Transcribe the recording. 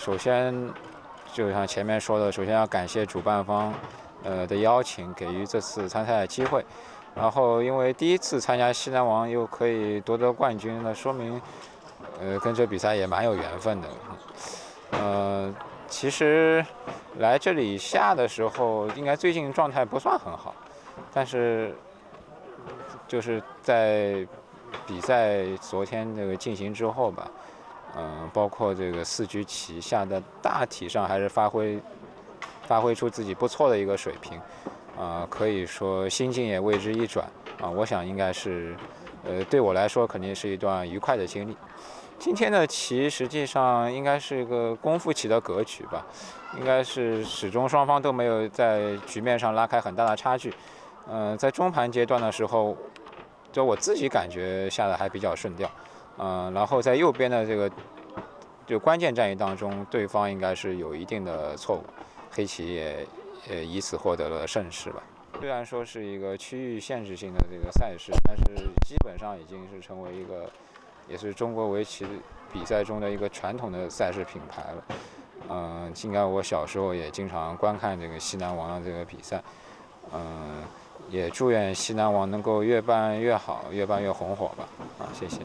首先，就像前面说的，首先要感谢主办方，呃的邀请，给予这次参赛的机会。然后，因为第一次参加西南王又可以夺得冠军，那说明，呃，跟这比赛也蛮有缘分的。呃，其实来这里下的时候，应该最近状态不算很好，但是就是在比赛昨天那个进行之后吧，嗯，包括这个四局棋下的大体上还是发挥发挥出自己不错的一个水平。啊，可以说心境也为之一转啊！我想应该是，呃，对我来说肯定是一段愉快的经历。今天的棋实际上应该是一个功夫棋的格局吧，应该是始终双方都没有在局面上拉开很大的差距。嗯，在中盘阶段的时候，就我自己感觉下的还比较顺调。嗯，然后在右边的这个就关键战役当中，对方应该是有一定的错误，黑棋也。呃，以此获得了胜势吧。虽然说是一个区域限制性的这个赛事，但是基本上已经是成为一个，也是中国围棋比赛中的一个传统的赛事品牌了。嗯，应该我小时候也经常观看这个西南王的这个比赛。嗯，也祝愿西南王能够越办越好，越办越红火吧。啊，谢谢。